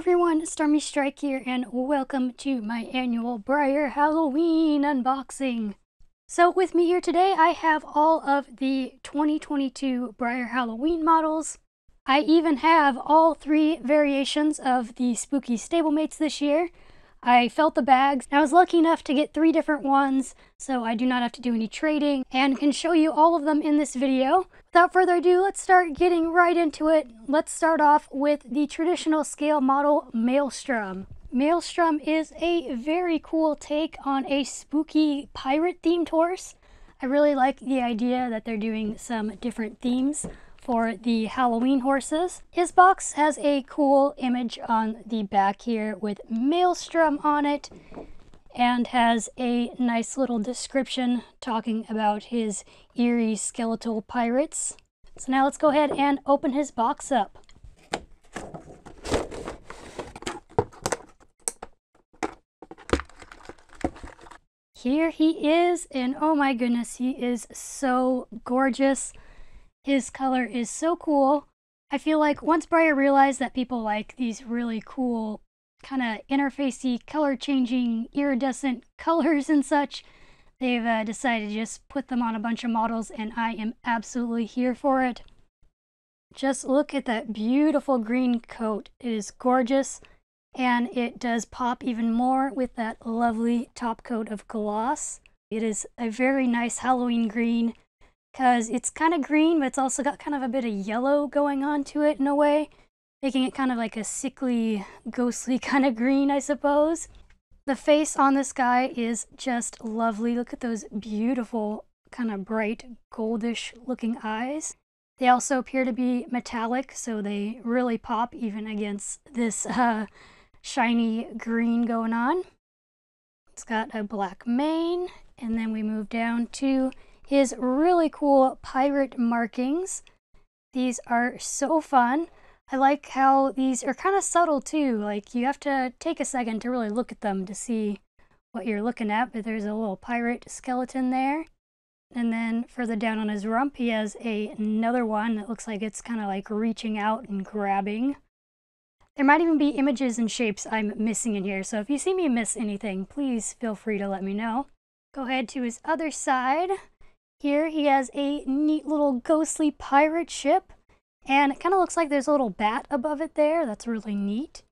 everyone, Stormy Strike here, and welcome to my annual Breyer Halloween unboxing. So with me here today, I have all of the 2022 Breyer Halloween models. I even have all three variations of the spooky stablemates this year. I felt the bags. I was lucky enough to get three different ones, so I do not have to do any trading and can show you all of them in this video. Without further ado, let's start getting right into it. Let's start off with the traditional scale model Maelstrom. Maelstrom is a very cool take on a spooky pirate themed horse. I really like the idea that they're doing some different themes for the Halloween horses. His box has a cool image on the back here with Maelstrom on it and has a nice little description talking about his eerie skeletal pirates. So now let's go ahead and open his box up. Here he is, and oh my goodness, he is so gorgeous. His color is so cool. I feel like once Breyer realized that people like these really cool, kind of interfacey, color changing, iridescent colors and such, they've uh, decided to just put them on a bunch of models, and I am absolutely here for it. Just look at that beautiful green coat. It is gorgeous, and it does pop even more with that lovely top coat of gloss. It is a very nice Halloween green because it's kind of green, but it's also got kind of a bit of yellow going on to it in a way, making it kind of like a sickly, ghostly kind of green, I suppose. The face on this guy is just lovely. Look at those beautiful, kind of bright, goldish looking eyes. They also appear to be metallic, so they really pop even against this uh, shiny green going on. It's got a black mane, and then we move down to his really cool pirate markings. These are so fun. I like how these are kind of subtle too. Like you have to take a second to really look at them to see what you're looking at. But there's a little pirate skeleton there. And then further down on his rump, he has a, another one that looks like it's kind of like reaching out and grabbing. There might even be images and shapes I'm missing in here. So if you see me miss anything, please feel free to let me know. Go ahead to his other side. Here he has a neat little ghostly pirate ship. And it kind of looks like there's a little bat above it there. That's really neat.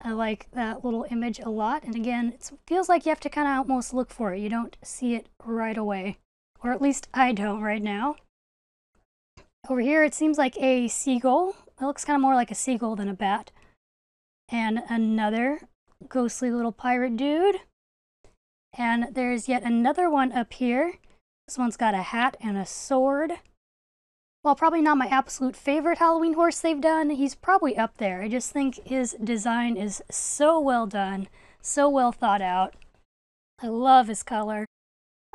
I like that little image a lot. And again, it feels like you have to kind of almost look for it. You don't see it right away. Or at least I don't right now. Over here, it seems like a seagull. It looks kind of more like a seagull than a bat. And another ghostly little pirate dude. And there's yet another one up here. This one's got a hat and a sword. While probably not my absolute favorite Halloween horse they've done, he's probably up there. I just think his design is so well done, so well thought out. I love his color.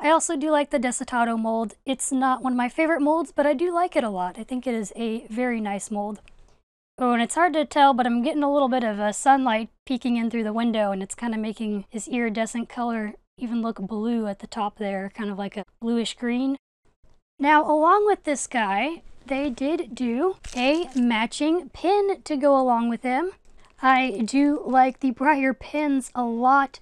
I also do like the Desatado mold. It's not one of my favorite molds, but I do like it a lot. I think it is a very nice mold. Oh, and it's hard to tell, but I'm getting a little bit of a sunlight peeking in through the window, and it's kind of making his iridescent color even look blue at the top there, kind of like a bluish green. Now, along with this guy, they did do a matching pin to go along with him. I do like the Breyer pins a lot.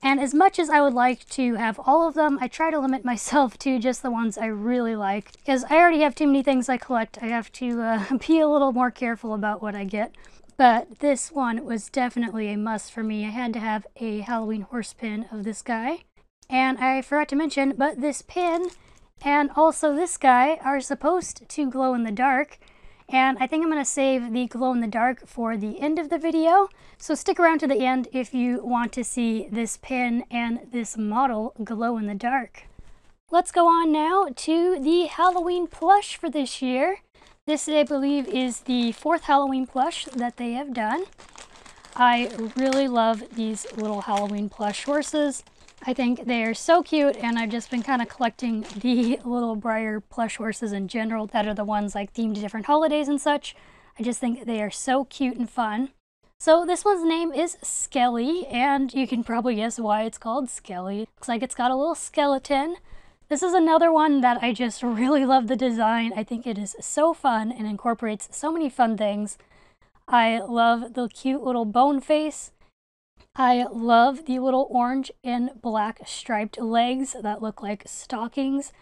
And as much as I would like to have all of them, I try to limit myself to just the ones I really like. Because I already have too many things I collect. I have to uh, be a little more careful about what I get. But this one was definitely a must for me. I had to have a Halloween horse pin of this guy. And I forgot to mention, but this pin and also this guy are supposed to glow in the dark. And I think I'm going to save the glow in the dark for the end of the video. So stick around to the end if you want to see this pin and this model glow in the dark. Let's go on now to the Halloween plush for this year. This, I believe, is the fourth Halloween plush that they have done. I really love these little Halloween plush horses. I think they are so cute, and I've just been kind of collecting the little Breyer plush horses in general that are the ones like themed to different holidays and such. I just think they are so cute and fun. So this one's name is Skelly, and you can probably guess why it's called Skelly. Looks like it's got a little skeleton. This is another one that I just really love the design. I think it is so fun and incorporates so many fun things. I love the cute little bone face. I love the little orange and black striped legs that look like stockings.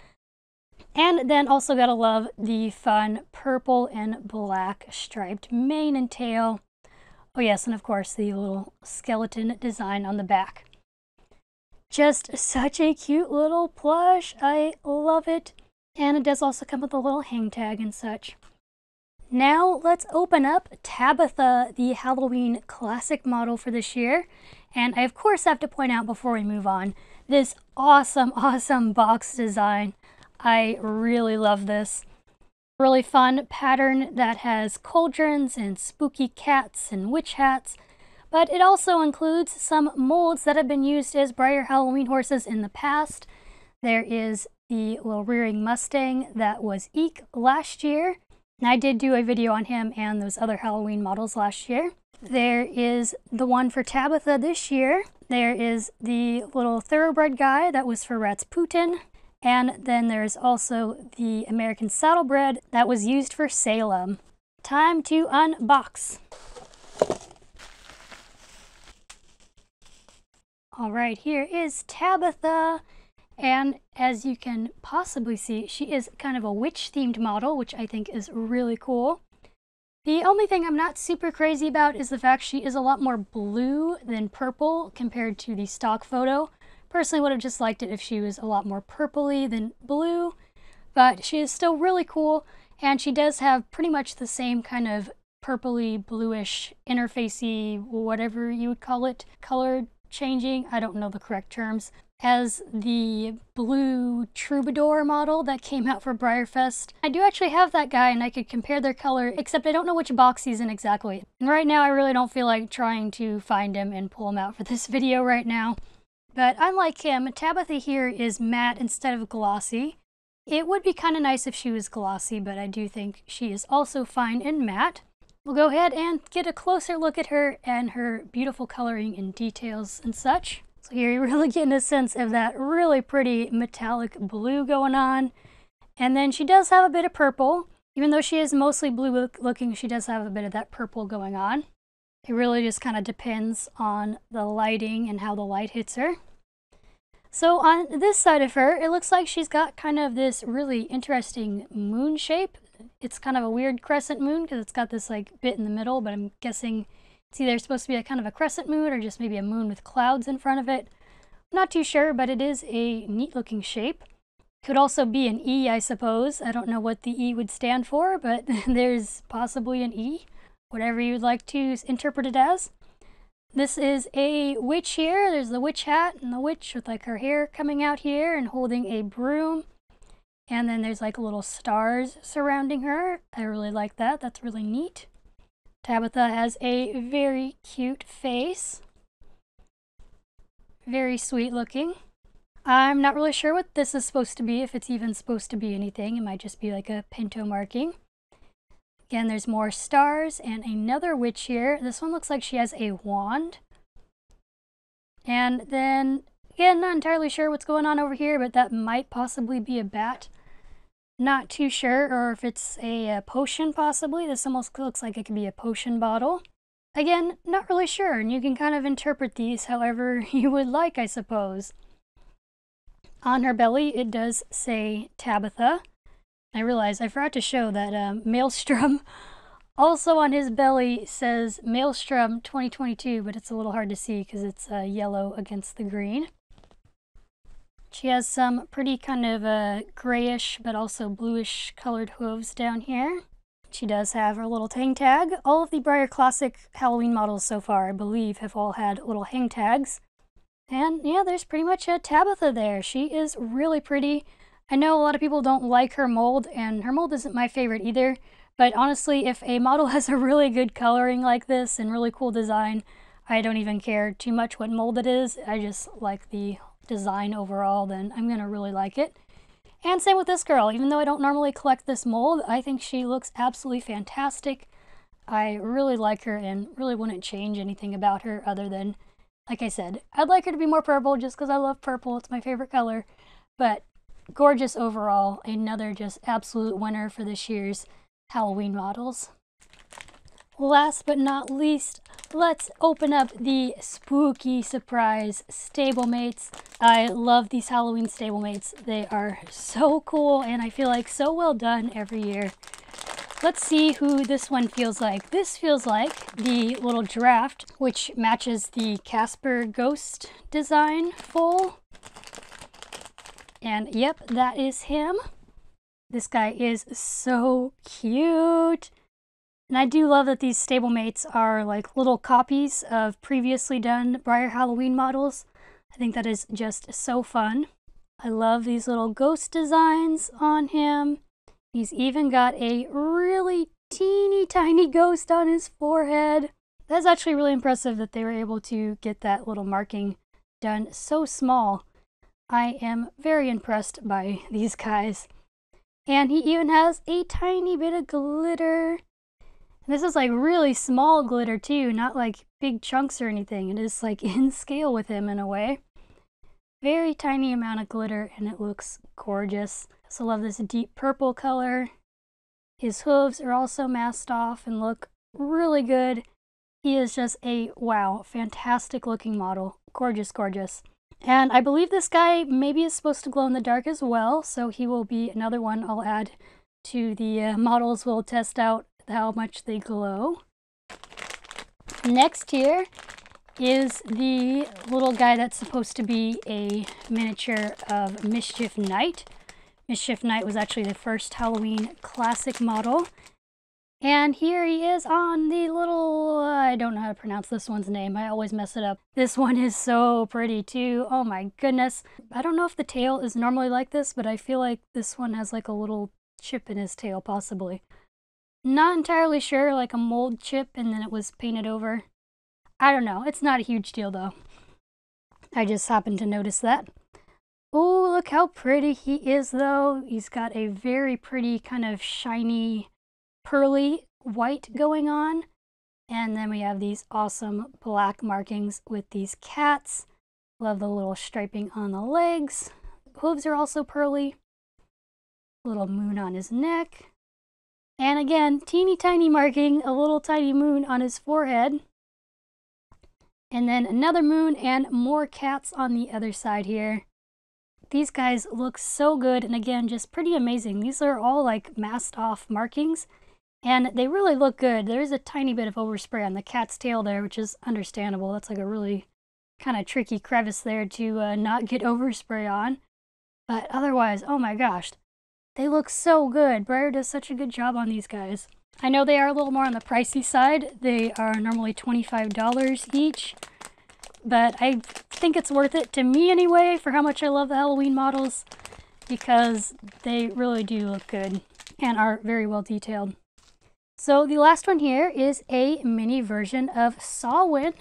And then also gotta love the fun purple and black striped mane and tail. Oh yes, and of course the little skeleton design on the back. Just such a cute little plush. I love it. And it does also come with a little hang tag and such. Now let's open up Tabitha, the Halloween classic model for this year. And I of course have to point out before we move on, this awesome, awesome box design. I really love this. Really fun pattern that has cauldrons and spooky cats and witch hats, but it also includes some molds that have been used as Breyer Halloween horses in the past. There is the little rearing Mustang that was Eek last year. I did do a video on him and those other Halloween models last year. There is the one for Tabitha this year. There is the little thoroughbred guy that was for Rasputin. And then there's also the American Saddlebred that was used for Salem. Time to unbox. All right, here is Tabitha. And as you can possibly see, she is kind of a witch-themed model, which I think is really cool. The only thing I'm not super crazy about is the fact she is a lot more blue than purple compared to the stock photo. Personally would have just liked it if she was a lot more purpley than blue, but she is still really cool, and she does have pretty much the same kind of purpley, bluish, interfacey, whatever you would call it, color changing. I don't know the correct terms as the blue troubadour model that came out for Breyerfest. I do actually have that guy and I could compare their color, except I don't know which box he's in exactly. And right now I really don't feel like trying to find him and pull him out for this video right now. But unlike him, Tabitha here is matte instead of glossy. It would be kind of nice if she was glossy, but I do think she is also fine in matte. We'll go ahead and get a closer look at her and her beautiful coloring and details and such. So here you're really getting a sense of that really pretty metallic blue going on. And then she does have a bit of purple. Even though she is mostly blue looking, she does have a bit of that purple going on. It really just kind of depends on the lighting and how the light hits her. So on this side of her, it looks like she's got kind of this really interesting moon shape. It's kind of a weird crescent moon because it's got this like bit in the middle, but I'm guessing it's either supposed to be a kind of a crescent moon or just maybe a moon with clouds in front of it. Not too sure, but it is a neat looking shape. Could also be an E, I suppose. I don't know what the E would stand for, but there's possibly an E, whatever you'd like to interpret it as. This is a witch here. There's the witch hat and the witch with like her hair coming out here and holding a broom. And then there's like little stars surrounding her. I really like that. That's really neat. Tabitha has a very cute face. Very sweet looking. I'm not really sure what this is supposed to be, if it's even supposed to be anything. It might just be like a pinto marking. Again, there's more stars and another witch here. This one looks like she has a wand. And then, again, not entirely sure what's going on over here, but that might possibly be a bat. Not too sure, or if it's a, a, potion possibly. This almost looks like it could be a potion bottle. Again, not really sure, and you can kind of interpret these however you would like, I suppose. On her belly, it does say Tabitha. I realize I forgot to show that um, Maelstrom also on his belly says Maelstrom 2022, but it's a little hard to see because it's uh, yellow against the green. She has some pretty kind of uh, grayish but also bluish colored hooves down here. She does have her little hang tag. All of the Breyer Classic Halloween models so far, I believe, have all had little hang tags. And yeah, there's pretty much a Tabitha there. She is really pretty. I know a lot of people don't like her mold, and her mold isn't my favorite either. But honestly, if a model has a really good coloring like this and really cool design, I don't even care too much what mold it is. I just like the design overall, then I'm going to really like it. And same with this girl. Even though I don't normally collect this mold, I think she looks absolutely fantastic. I really like her and really wouldn't change anything about her other than, like I said, I'd like her to be more purple just because I love purple. It's my favorite color. But gorgeous overall. Another just absolute winner for this year's Halloween models. Last but not least, let's open up the spooky surprise stablemates. I love these Halloween stablemates. They are so cool and I feel like so well done every year. Let's see who this one feels like. This feels like the little draft, which matches the Casper Ghost design full. And yep, that is him. This guy is so cute. And I do love that these stablemates are like little copies of previously done Breyer Halloween models. I think that is just so fun. I love these little ghost designs on him. He's even got a really teeny tiny ghost on his forehead. That's actually really impressive that they were able to get that little marking done so small. I am very impressed by these guys. And he even has a tiny bit of glitter. This is like really small glitter too, not like big chunks or anything. It is like in scale with him in a way. Very tiny amount of glitter and it looks gorgeous. So love this deep purple color. His hooves are also masked off and look really good. He is just a wow, fantastic looking model. Gorgeous, gorgeous. And I believe this guy maybe is supposed to glow in the dark as well, so he will be another one I'll add to the uh, models we'll test out how much they glow. Next here is the little guy that's supposed to be a miniature of Mischief Night. Mischief Night was actually the first Halloween classic model. And here he is on the little, I don't know how to pronounce this one's name. I always mess it up. This one is so pretty too. Oh my goodness. I don't know if the tail is normally like this, but I feel like this one has like a little chip in his tail possibly. Not entirely sure, like a mold chip and then it was painted over. I don't know. It's not a huge deal though. I just happened to notice that. Oh, look how pretty he is though. He's got a very pretty kind of shiny, pearly white going on. And then we have these awesome black markings with these cats. Love the little striping on the legs. Hooves are also pearly. Little moon on his neck. And again, teeny tiny marking, a little tiny moon on his forehead. And then another moon and more cats on the other side here. These guys look so good and again, just pretty amazing. These are all like masked off markings and they really look good. There is a tiny bit of overspray on the cat's tail there, which is understandable. That's like a really kind of tricky crevice there to uh, not get overspray on. But otherwise, oh my gosh, they look so good. Breyer does such a good job on these guys. I know they are a little more on the pricey side. They are normally $25 each but I think it's worth it to me anyway for how much I love the Halloween models because they really do look good and are very well detailed. So the last one here is a mini version of Samhain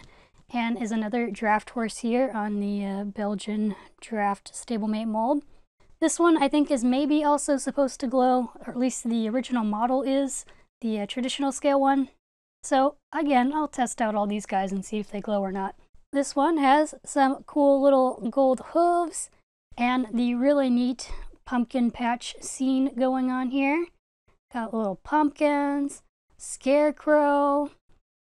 and is another draft horse here on the uh, Belgian draft stablemate mold. This one I think is maybe also supposed to glow, or at least the original model is, the uh, traditional scale one. So again, I'll test out all these guys and see if they glow or not. This one has some cool little gold hooves and the really neat pumpkin patch scene going on here. Got little pumpkins, scarecrow,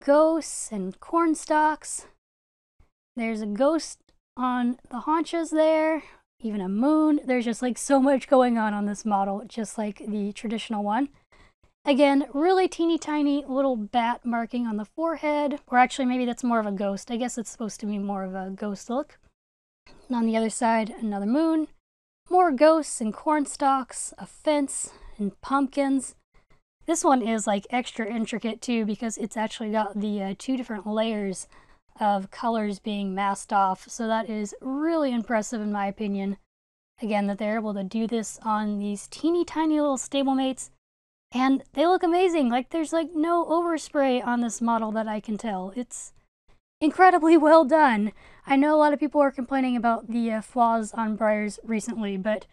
ghosts, and corn stalks. There's a ghost on the haunches there, even a moon. There's just like so much going on on this model, just like the traditional one. Again, really teeny tiny little bat marking on the forehead, or actually maybe that's more of a ghost. I guess it's supposed to be more of a ghost look. And on the other side, another moon, more ghosts and corn stalks, a fence, and pumpkins. This one is like extra intricate too because it's actually got the uh, two different layers of colors being masked off. So that is really impressive in my opinion. Again, that they're able to do this on these teeny tiny little stablemates and they look amazing. Like there's like no overspray on this model that I can tell. It's incredibly well done. I know a lot of people are complaining about the uh, flaws on Breyers recently, but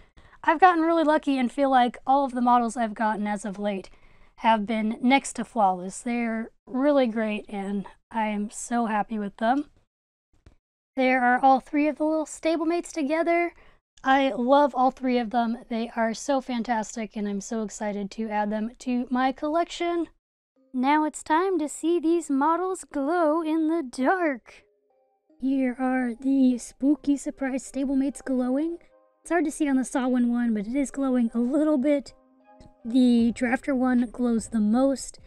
I've gotten really lucky and feel like all of the models I've gotten as of late have been next to flawless. They're really great and I am so happy with them. There are all three of the little stablemates together. I love all three of them. They are so fantastic and I'm so excited to add them to my collection. Now it's time to see these models glow in the dark. Here are the spooky surprise stablemates glowing. It's hard to see on the Samhain one, but it is glowing a little bit. The Drafter one glows the most,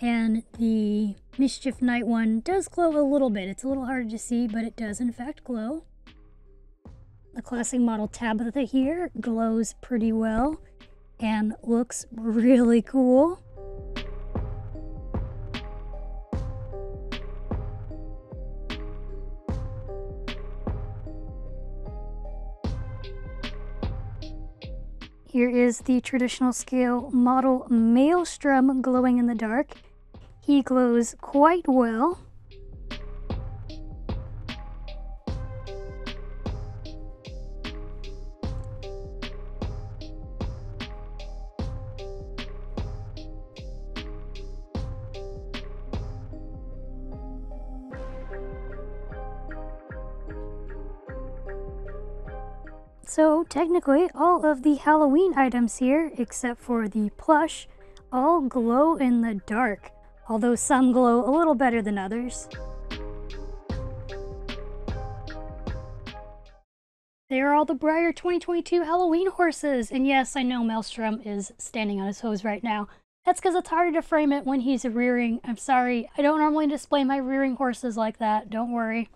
and the Mischief Night one does glow a little bit. It's a little harder to see, but it does in fact glow. The classic model Tabitha here glows pretty well and looks really cool. Here is the traditional scale model Maelstrom glowing in the dark. He glows quite well. Technically all of the Halloween items here, except for the plush, all glow in the dark, although some glow a little better than others. There are all the Breyer 2022 Halloween horses, and yes, I know Maelstrom is standing on his hose right now. That's because it's harder to frame it when he's rearing. I'm sorry, I don't normally display my rearing horses like that, don't worry.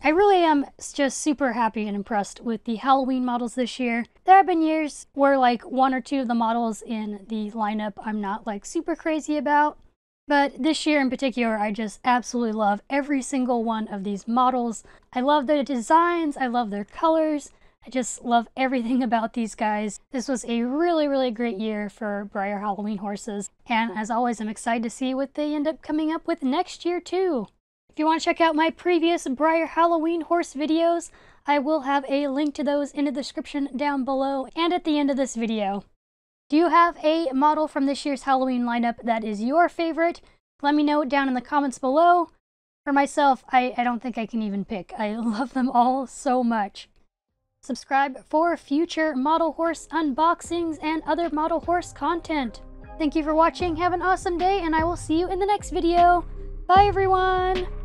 I really am just super happy and impressed with the Halloween models this year. There have been years where like one or two of the models in the lineup I'm not like super crazy about. But this year in particular, I just absolutely love every single one of these models. I love their designs, I love their colors, I just love everything about these guys. This was a really, really great year for Breyer Halloween horses. And as always, I'm excited to see what they end up coming up with next year too. If you want to check out my previous Breyer Halloween horse videos, I will have a link to those in the description down below and at the end of this video. Do you have a model from this year's Halloween lineup that is your favorite? Let me know down in the comments below. For myself, I, I don't think I can even pick. I love them all so much. Subscribe for future model horse unboxings and other model horse content. Thank you for watching, have an awesome day, and I will see you in the next video. Bye everyone!